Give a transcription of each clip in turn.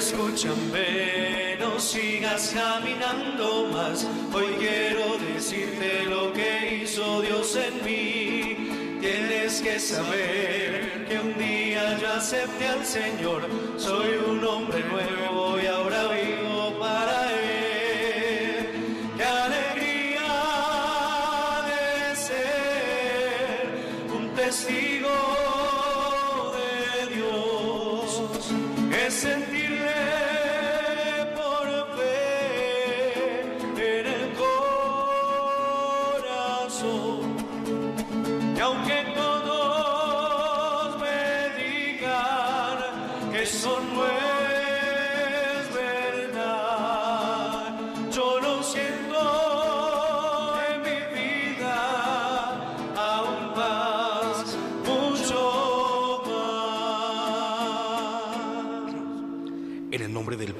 escúchame, no sigas caminando más. Hoy quiero decirte lo que hizo Dios en mí. Tienes que saber que un día yo acepté al Señor. Soy un hombre nuevo y ahora vivo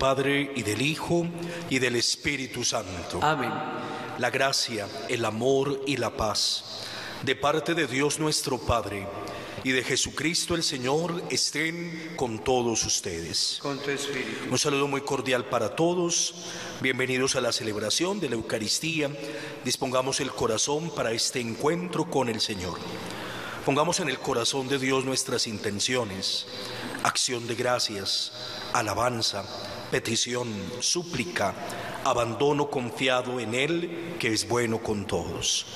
Padre y del Hijo y del Espíritu Santo. Amén. La gracia, el amor y la paz de parte de Dios nuestro Padre y de Jesucristo el Señor estén con todos ustedes. Con tu espíritu. Un saludo muy cordial para todos. Bienvenidos a la celebración de la Eucaristía. Dispongamos el corazón para este encuentro con el Señor. Pongamos en el corazón de Dios nuestras intenciones, acción de gracias, alabanza, petición, súplica, abandono confiado en Él, que es bueno con todos.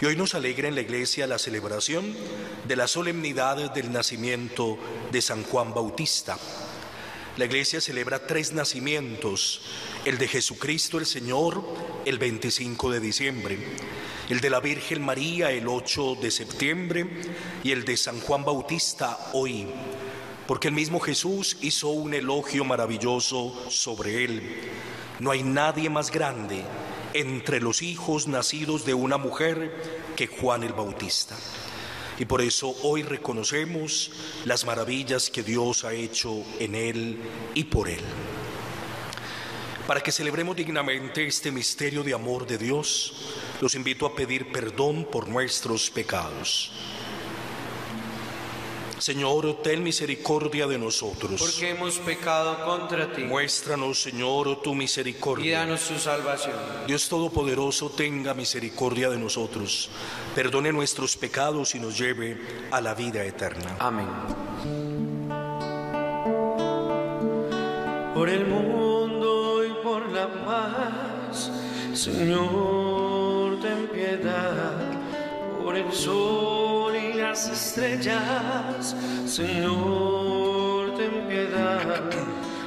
Y hoy nos alegra en la iglesia la celebración de la solemnidad del nacimiento de San Juan Bautista. La iglesia celebra tres nacimientos, el de Jesucristo el Señor el 25 de diciembre, el de la Virgen María el 8 de septiembre y el de San Juan Bautista hoy, porque el mismo Jesús hizo un elogio maravilloso sobre él. No hay nadie más grande entre los hijos nacidos de una mujer que Juan el Bautista. Y por eso hoy reconocemos las maravillas que Dios ha hecho en Él y por Él. Para que celebremos dignamente este misterio de amor de Dios, los invito a pedir perdón por nuestros pecados. Señor, ten misericordia de nosotros. Porque hemos pecado contra ti. Muéstranos, Señor, tu Y misericordia. danos tu salvación. Dios Todopoderoso tenga misericordia de nosotros, perdone nuestros pecados y nos lleve a la vida eterna. Amén. por el mundo y por la paz. Señor, ten piedad por el sol y las estrellas. Señor, ten piedad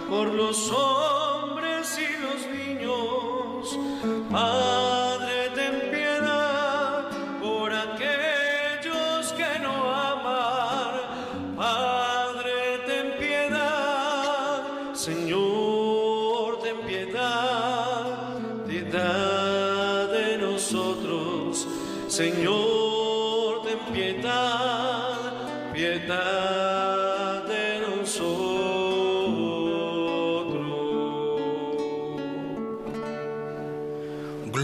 por los hombres y los niños.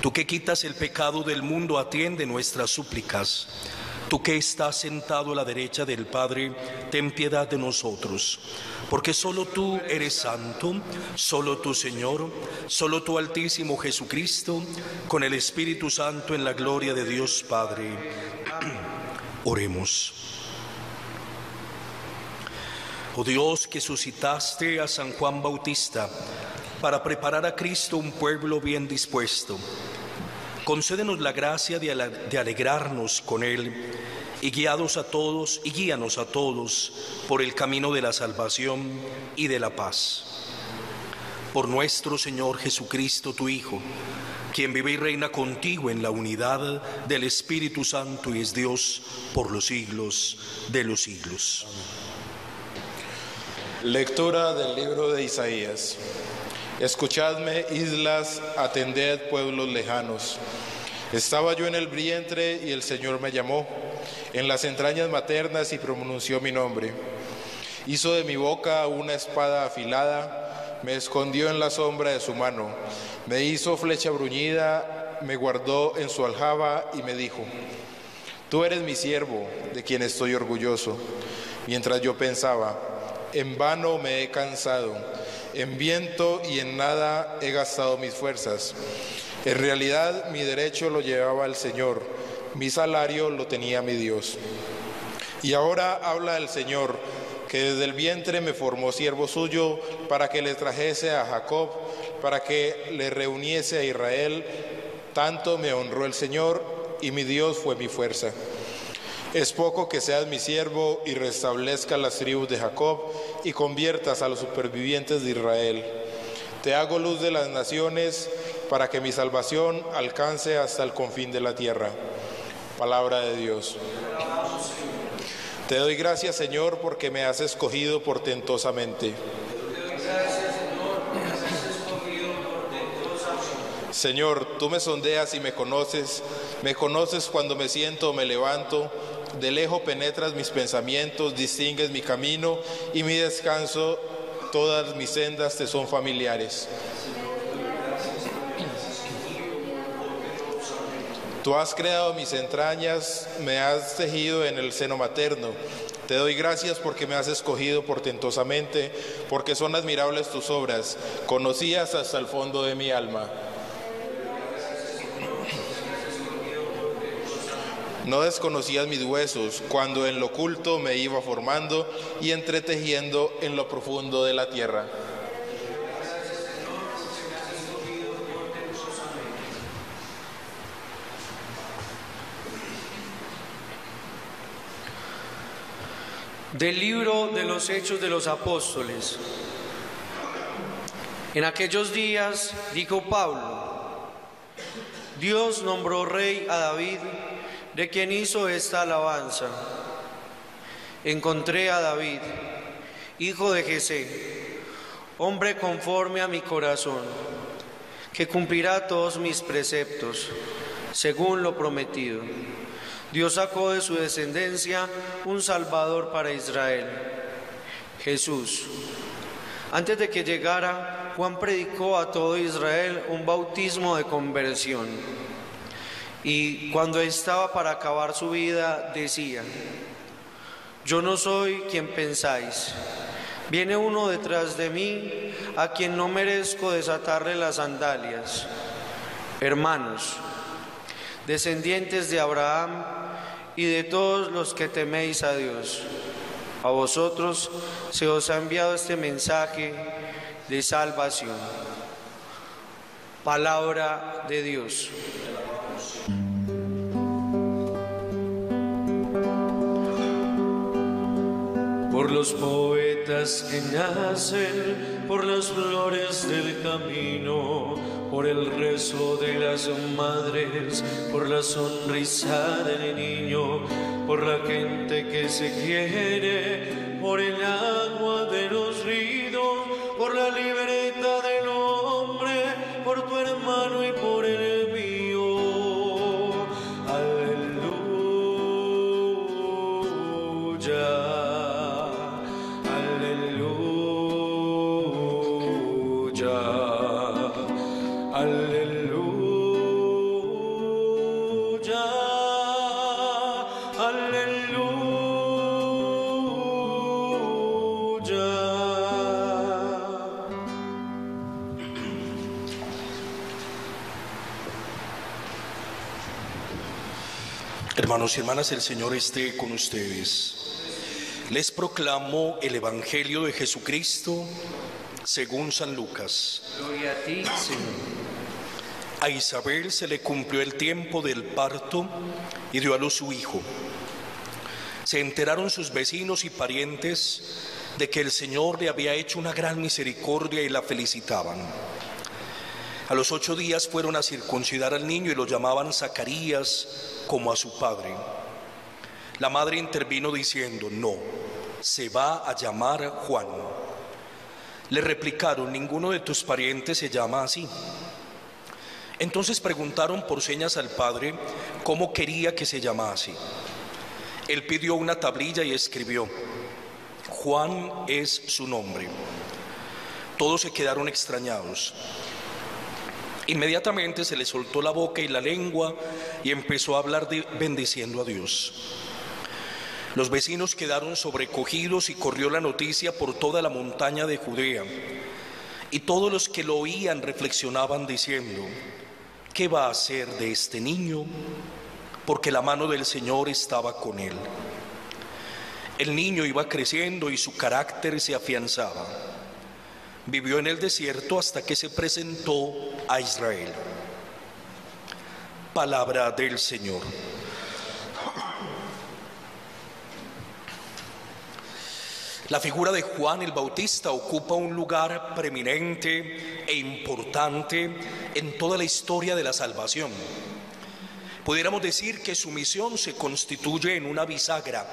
Tú que quitas el pecado del mundo, atiende nuestras súplicas. Tú que estás sentado a la derecha del Padre, ten piedad de nosotros. Porque solo tú eres santo, solo tú Señor, solo tú Altísimo Jesucristo, con el Espíritu Santo en la gloria de Dios Padre. Oremos. Oh Dios que suscitaste a San Juan Bautista para preparar a Cristo un pueblo bien dispuesto, concédenos la gracia de, alegrarnos con Él y guiados a todos y guíanos a todos por el camino de la salvación y de la paz. Por nuestro Señor Jesucristo, tu Hijo, quien vive y reina contigo en la unidad del Espíritu Santo y es Dios por los siglos de los siglos. Lectura del libro de Isaías. Escuchadme, islas, atended, pueblos lejanos. Estaba yo en el vientre y el Señor me llamó, en las entrañas maternas y pronunció mi nombre. Hizo de mi boca una espada afilada, me escondió en la sombra de su mano, me hizo flecha bruñida, me guardó en su aljaba y me dijo, Tú eres mi siervo, de quien estoy orgulloso. Mientras yo pensaba, en vano me he cansado, en viento y en nada he gastado mis fuerzas. En realidad mi derecho lo llevaba el Señor, mi salario lo tenía mi Dios. Y ahora habla el Señor, que desde el vientre me formó siervo suyo para que le trajese a Jacob, para que le reuniese a Israel. Tanto me honró el Señor y mi Dios fue mi fuerza. Es poco que seas mi siervo y restablezca las tribus de Jacob y conviertas a los supervivientes de Israel. Te hago luz de las naciones para que mi salvación alcance hasta el confín de la tierra. Palabra de Dios. Te doy gracias, Señor, porque me has escogido portentosamente. Señor, tú me sondeas y me conoces, me conoces cuando me siento o me levanto, de lejos penetras mis pensamientos, distingues mi camino y mi descanso, todas mis sendas te son familiares. Tú has creado mis entrañas, me has tejido en el seno materno. Te doy gracias porque me has escogido portentosamente, porque son admirables tus obras, conocías hasta el fondo de mi alma. No desconocías mis huesos cuando en lo oculto me iba formando y entretejiendo en lo profundo de la tierra. Del libro de los Hechos de los Apóstoles. En aquellos días dijo Pablo, Dios nombró rey a David de quien hizo esta alabanza. Encontré a David, hijo de Jesé, hombre conforme a mi corazón, que cumplirá todos mis preceptos, según lo prometido. Dios sacó de su descendencia un Salvador para Israel, Jesús. Antes de que llegara, Juan predicó a todo Israel un bautismo de conversión y cuando estaba para acabar su vida decía, yo no soy quien pensáis. Viene uno detrás de mí a quien no merezco desatarle las sandalias. Hermanos, descendientes de Abraham y de todos los que teméis a Dios, a vosotros se os ha enviado este mensaje de salvación. Palabra de Dios. Por los poetas que nacen, por las flores del camino, por el rezo de las madres, por la sonrisa del niño, por la gente que se quiere, por el agua Hermanos y hermanas, el Señor esté con ustedes. Les proclamo el Evangelio de Jesucristo según San Lucas. Gloria a ti, Señor. A Isabel se le cumplió el tiempo del parto y dio a luz su hijo. Se enteraron sus vecinos y parientes de que el Señor le había hecho una gran misericordia y la felicitaban. A los ocho días fueron a circuncidar al niño y lo llamaban Zacarías como a su padre. La madre intervino diciendo, no, se va a llamar Juan. Le replicaron, ninguno de tus parientes se llama así. Entonces preguntaron por señas al padre cómo quería que se llamase. Él pidió una tablilla y escribió, Juan es su nombre. Todos se quedaron extrañados. Inmediatamente se le soltó la boca y la lengua y empezó a hablar bendiciendo a Dios. Los vecinos quedaron sobrecogidos y corrió la noticia por toda la montaña de Judea. Y todos los que lo oían reflexionaban diciendo, ¿qué va a hacer de este niño? Porque la mano del Señor estaba con él. El niño iba creciendo y su carácter se afianzaba vivió en el desierto hasta que se presentó a Israel. Palabra del Señor. La figura de Juan el Bautista ocupa un lugar preeminente e importante en toda la historia de la salvación. Pudiéramos decir que su misión se constituye en una bisagra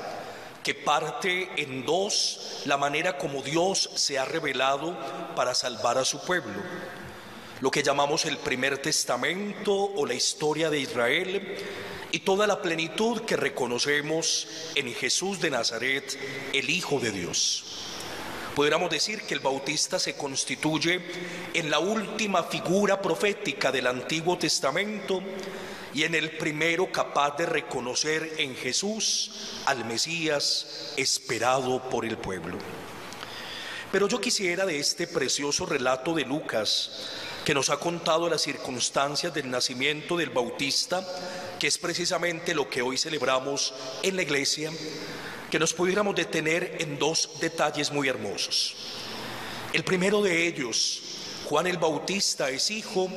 que parte en dos la manera como Dios se ha revelado para salvar a su pueblo. Lo que llamamos el primer testamento o la historia de Israel y toda la plenitud que reconocemos en Jesús de Nazaret, el Hijo de Dios. Podríamos decir que el bautista se constituye en la última figura profética del Antiguo Testamento y en el primero capaz de reconocer en Jesús al Mesías esperado por el pueblo. Pero yo quisiera de este precioso relato de Lucas, que nos ha contado las circunstancias del nacimiento del Bautista, que es precisamente lo que hoy celebramos en la iglesia, que nos pudiéramos detener en dos detalles muy hermosos. El primero de ellos, Juan el Bautista es hijo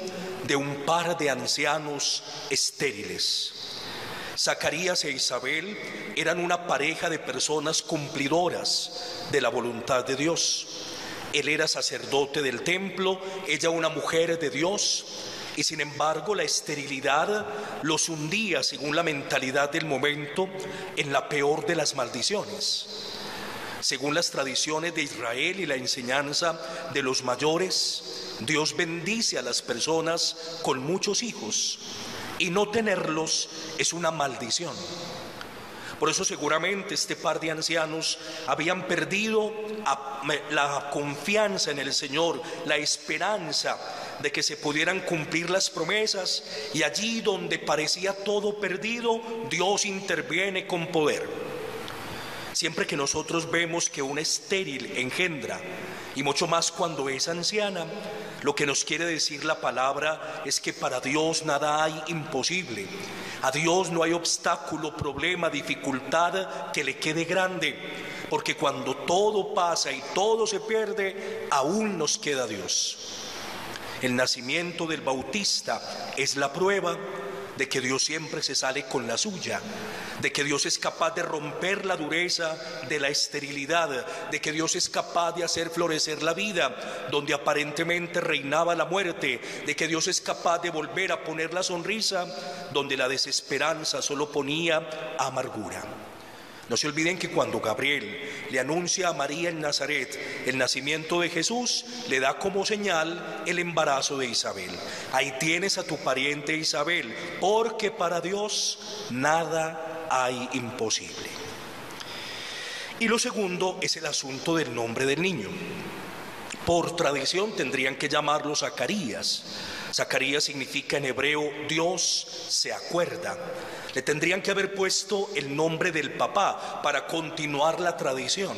de un par de ancianos estériles. Zacarías e Isabel eran una pareja de personas cumplidoras de la voluntad de Dios. Él era sacerdote del templo, ella una mujer de Dios, y sin embargo la esterilidad los hundía, según la mentalidad del momento, en la peor de las maldiciones. Según las tradiciones de Israel y la enseñanza de los mayores, Dios bendice a las personas con muchos hijos y no tenerlos es una maldición. Por eso seguramente este par de ancianos habían perdido la confianza en el Señor, la esperanza de que se pudieran cumplir las promesas y allí donde parecía todo perdido, Dios interviene con poder. Siempre que nosotros vemos que una estéril engendra, y mucho más cuando es anciana, lo que nos quiere decir la palabra es que para Dios nada hay imposible. A Dios no hay obstáculo, problema, dificultad que le quede grande, porque cuando todo pasa y todo se pierde, aún nos queda Dios. El nacimiento del Bautista es la prueba de que Dios siempre se sale con la suya, de que Dios es capaz de romper la dureza de la esterilidad, de que Dios es capaz de hacer florecer la vida donde aparentemente reinaba la muerte, de que Dios es capaz de volver a poner la sonrisa donde la desesperanza solo ponía amargura. No se olviden que cuando Gabriel le anuncia a María en Nazaret el nacimiento de Jesús, le da como señal el embarazo de Isabel. Ahí tienes a tu pariente Isabel, porque para Dios nada hay imposible. Y lo segundo es el asunto del nombre del niño. Por tradición tendrían que llamarlo Zacarías. Zacarías significa en hebreo Dios se acuerda. Le tendrían que haber puesto el nombre del papá para continuar la tradición.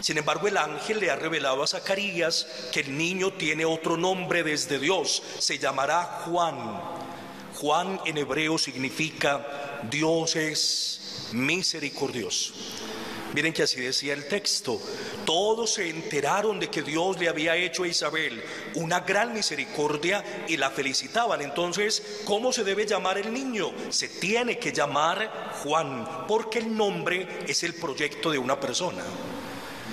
Sin embargo, el ángel le ha revelado a Zacarías que el niño tiene otro nombre desde Dios, se llamará Juan. Juan en hebreo significa Dios es misericordioso. Miren que así decía el texto. Todos se enteraron de que Dios le había hecho a Isabel una gran misericordia y la felicitaban. Entonces, ¿cómo se debe llamar el niño? Se tiene que llamar Juan, porque el nombre es el proyecto de una persona.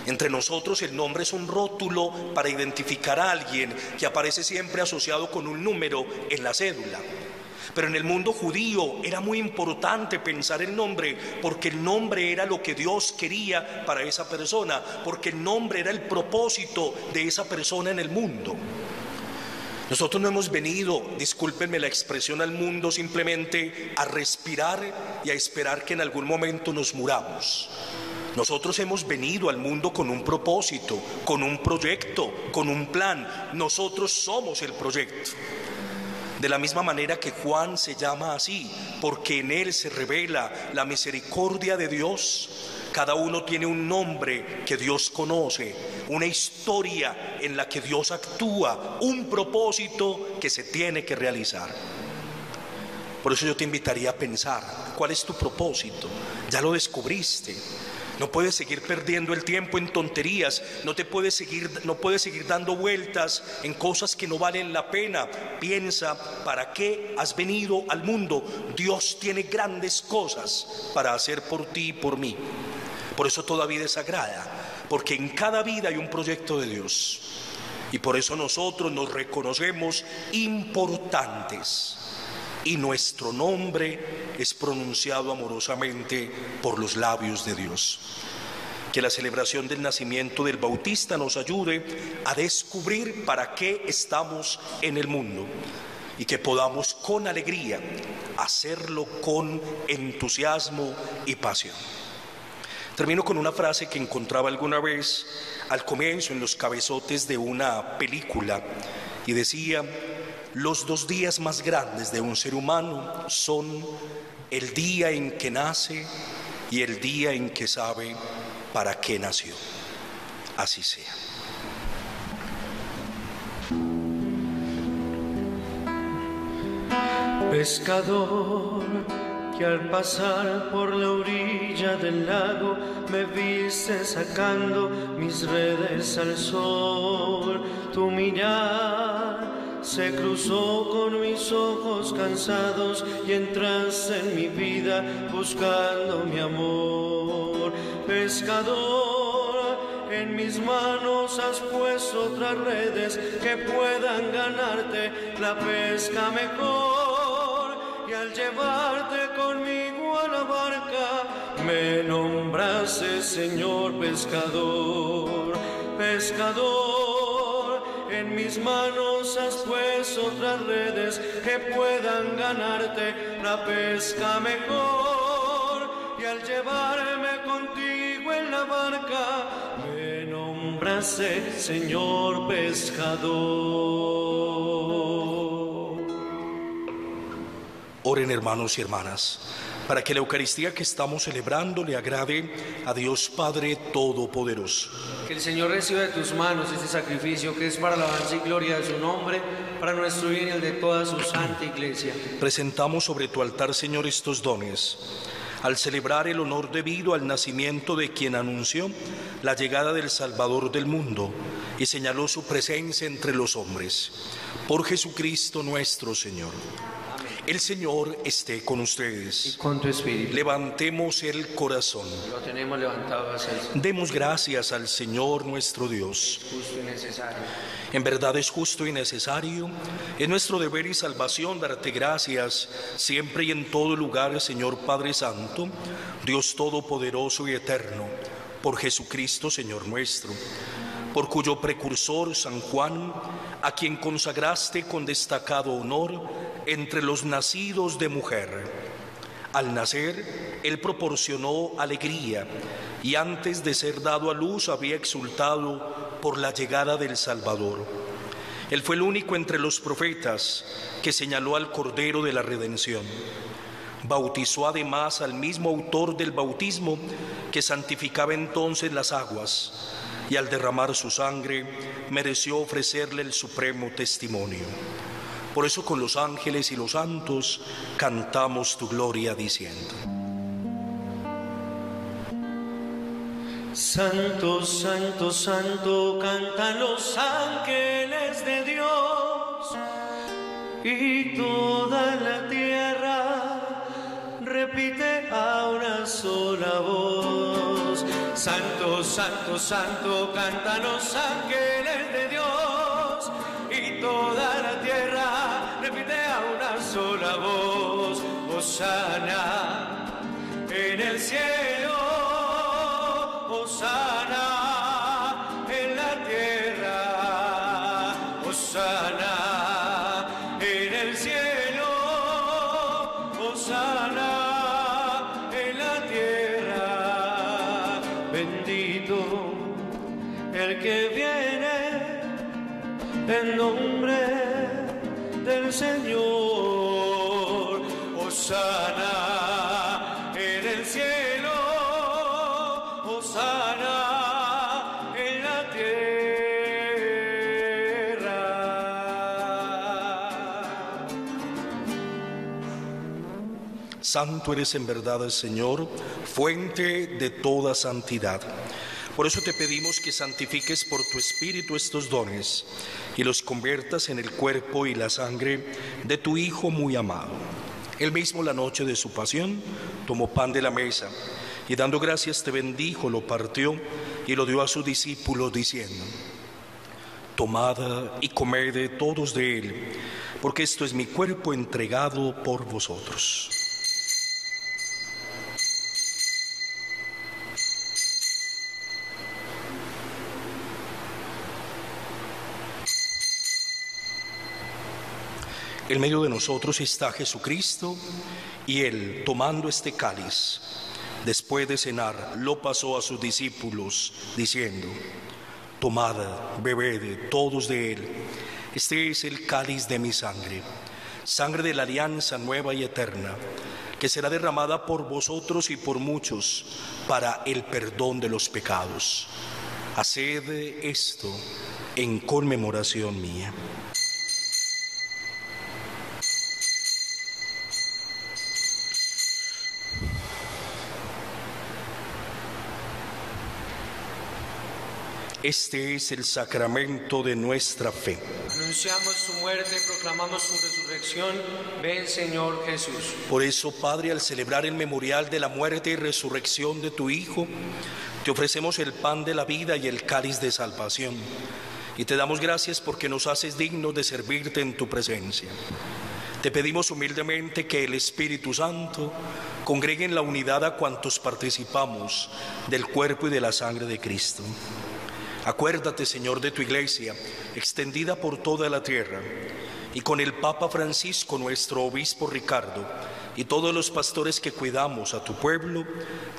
Entre nosotros el nombre es un rótulo para identificar a alguien que aparece siempre asociado con un número en la cédula. Pero en el mundo judío era muy importante pensar el nombre porque el nombre era lo que Dios quería para esa persona, porque el nombre era el propósito de esa persona en el mundo. Nosotros no hemos venido, discúlpenme la expresión, al mundo simplemente a respirar y a esperar que en algún momento nos muramos. Nosotros hemos venido al mundo con un propósito, con un proyecto, con un plan. Nosotros somos el proyecto. De la misma manera que Juan se llama así, porque en él se revela la misericordia de Dios. Cada uno tiene un nombre que Dios conoce, una historia en la que Dios actúa, un propósito que se tiene que realizar. Por eso yo te invitaría a pensar, ¿cuál es tu propósito? Ya lo descubriste. No puedes seguir perdiendo el tiempo en tonterías, no te puedes seguir no puedes seguir dando vueltas en cosas que no valen la pena. Piensa, ¿para qué has venido al mundo? Dios tiene grandes cosas para hacer por ti y por mí. Por eso toda vida es sagrada, porque en cada vida hay un proyecto de Dios. Y por eso nosotros nos reconocemos importantes y nuestro nombre es pronunciado amorosamente por los labios de Dios. Que la celebración del nacimiento del Bautista nos ayude a descubrir para qué estamos en el mundo y que podamos con alegría hacerlo con entusiasmo y pasión. Termino con una frase que encontraba alguna vez al comienzo en los cabezotes de una película y decía, los dos días más grandes de un ser humano son el día en que nace y el día en que sabe para qué nació. Así sea. Pescador que al pasar por la orilla del lago me viste sacando mis redes al sol, tu mirar se cruzó con mis ojos cansados y entraste en mi vida buscando mi amor. Pescador, en mis manos has puesto otras redes que puedan ganarte la pesca mejor. Y al llevarte conmigo a la barca, me nombraste Señor pescador, pescador mis manos has puesto otras redes que puedan ganarte la pesca mejor. Y al llevarme contigo en la barca, me nombraste Señor pescador. Oren hermanos y hermanas para que la Eucaristía que estamos celebrando le agrade a Dios Padre Todopoderoso. Que el Señor reciba de tus manos este sacrificio que es para la alabanza y gloria de su nombre, para nuestro bien y el de toda su santa iglesia. Presentamos sobre tu altar, Señor, estos dones. Al celebrar el honor debido al nacimiento de quien anunció la llegada del Salvador del mundo y señaló su presencia entre los hombres, por Jesucristo nuestro Señor. El Señor esté con ustedes. Y con tu espíritu. Levantemos el corazón. Lo tenemos levantado hacia el Señor. Demos gracias al Señor nuestro Dios. Justo y necesario. En verdad es justo y necesario. Es nuestro deber y salvación darte gracias siempre y en todo lugar, Señor Padre Santo, Dios Todopoderoso y Eterno, por Jesucristo, Señor nuestro por cuyo precursor San Juan, a quien consagraste con destacado honor entre los nacidos de mujer. Al nacer, él proporcionó alegría y antes de ser dado a luz había exultado por la llegada del Salvador. Él fue el único entre los profetas que señaló al Cordero de la Redención. Bautizó además al mismo autor del bautismo que santificaba entonces las aguas y al derramar su sangre mereció ofrecerle el supremo testimonio. Por eso con los ángeles y los santos cantamos tu gloria diciendo. Santo, santo, santo, cantan los ángeles de Dios y toda la tierra repite a una sola voz. Santo, santo, santo, cantan los ángeles de Dios y toda la tierra repite a una sola voz. Osana en el cielo, Santo eres en verdad, Señor, fuente de toda santidad. Por eso te pedimos que santifiques por tu Espíritu estos dones y los conviertas en el cuerpo y la sangre de tu Hijo muy amado. Él mismo la noche de su pasión tomó pan de la mesa y dando gracias te bendijo, lo partió y lo dio a sus discípulos diciendo, Tomad y comed todos de él, porque esto es mi cuerpo entregado por vosotros. En medio de nosotros está Jesucristo y él, tomando este cáliz, después de cenar, lo pasó a sus discípulos, diciendo, Tomad, bebed todos de él. Este es el cáliz de mi sangre, sangre de la alianza nueva y eterna, que será derramada por vosotros y por muchos para el perdón de los pecados. Haced esto en conmemoración mía. Este es el sacramento de nuestra fe. Anunciamos su muerte, proclamamos su resurrección. Ven, Señor Jesús. Por eso, Padre, al celebrar el memorial de la muerte y resurrección de tu Hijo, te ofrecemos el pan de la vida y el cáliz de salvación. Y te damos gracias porque nos haces dignos de servirte en tu presencia. Te pedimos humildemente que el Espíritu Santo congregue en la unidad a cuantos participamos del cuerpo y de la sangre de Cristo. Acuérdate, Señor, de tu iglesia, extendida por toda la tierra, y con el Papa Francisco, nuestro obispo Ricardo, y todos los pastores que cuidamos a tu pueblo,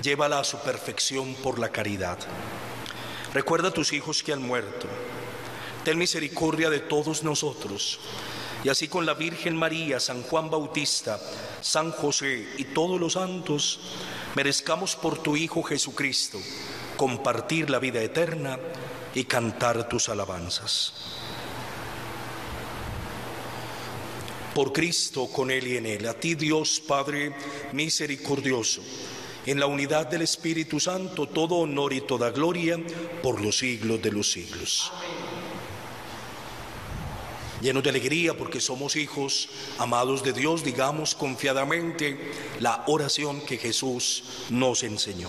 llévala a su perfección por la caridad. Recuerda a tus hijos que han muerto. Ten misericordia de todos nosotros, y así con la Virgen María, San Juan Bautista, San José y todos los santos, merezcamos por tu Hijo Jesucristo compartir la vida eterna y cantar tus alabanzas. Por Cristo, con Él y en Él, a ti Dios Padre misericordioso, en la unidad del Espíritu Santo, todo honor y toda gloria por los siglos de los siglos. Llenos de alegría porque somos hijos amados de Dios, digamos confiadamente la oración que Jesús nos enseñó.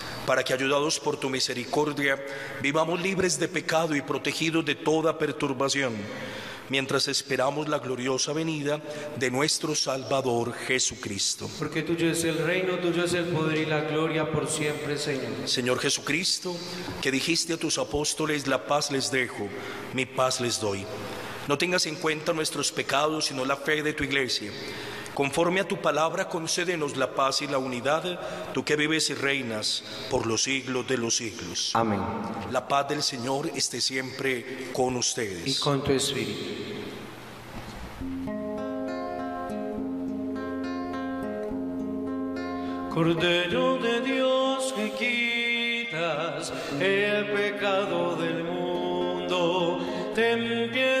para que ayudados por tu misericordia vivamos libres de pecado y protegidos de toda perturbación, mientras esperamos la gloriosa venida de nuestro Salvador Jesucristo. Porque tuyo es el reino, tuyo es el poder y la gloria por siempre, Señor. Señor Jesucristo, que dijiste a tus apóstoles, la paz les dejo, mi paz les doy. No tengas en cuenta nuestros pecados, sino la fe de tu iglesia. Conforme a tu palabra, concédenos la paz y la unidad, tú que vives y reinas por los siglos de los siglos. Amén. La paz del Señor esté siempre con Y ustedes. con tu espíritu. Cordero de Dios que quitas el pecado del mundo, ten piedad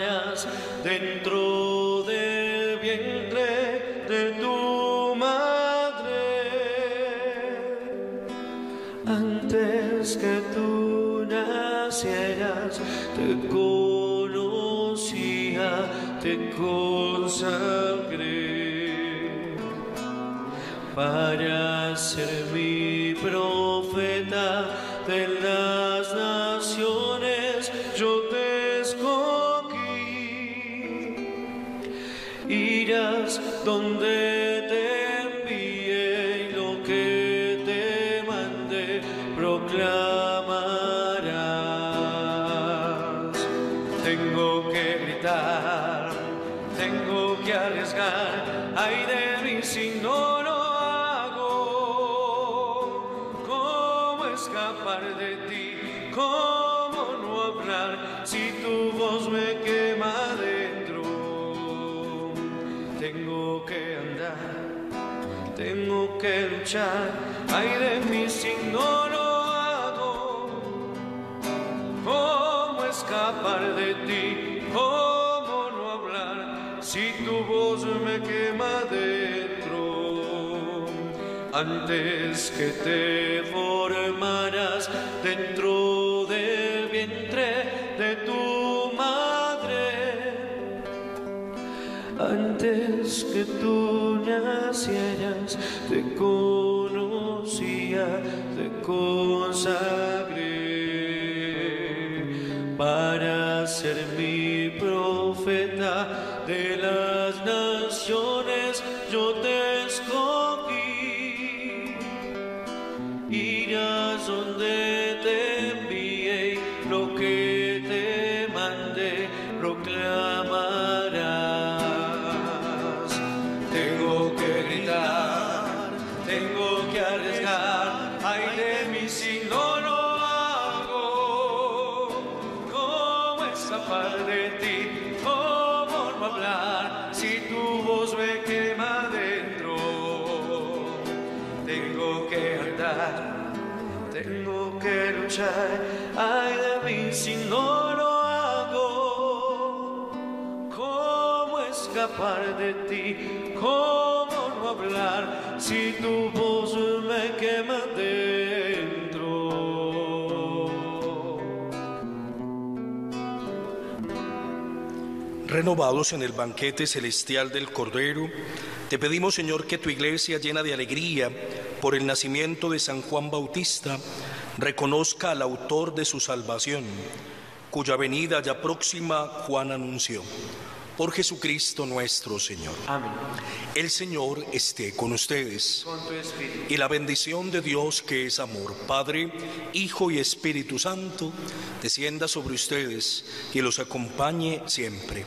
dentro del vientre de tu madre, antes que tú nacieras, te conocía, te consagré. Para ser mi profeta de las naciones, yo te donde Antes que te formaras dentro del vientre de tu madre, antes que tú nacieras, te conocía, te consagré Tengo que andar, tengo que luchar, ay de mí si no lo hago. ¿Cómo escapar de ti? ¿Cómo no hablar si tu voz me quema dentro? Renovados en el banquete celestial del Cordero, te pedimos, Señor, que tu iglesia llena de alegría por el nacimiento de San Juan Bautista, reconozca al autor de su salvación, cuya venida ya próxima Juan anunció. Por Jesucristo nuestro Señor. Amén. El Señor esté con ustedes. Con tu espíritu. Y la bendición de Dios que es amor, Padre, Hijo y Espíritu Santo, descienda sobre ustedes y los acompañe siempre.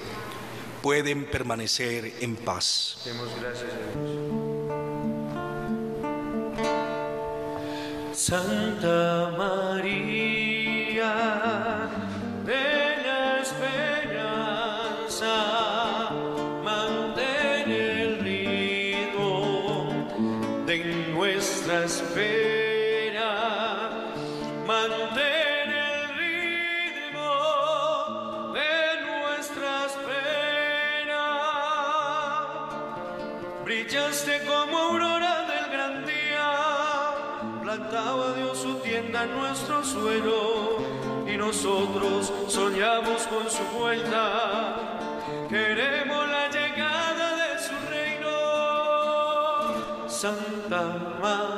Pueden permanecer en paz. Demos gracias a Dios. Santa María nuestro sueño y nosotros soñamos con su vuelta. Queremos la llegada de su reino, Santa Madre.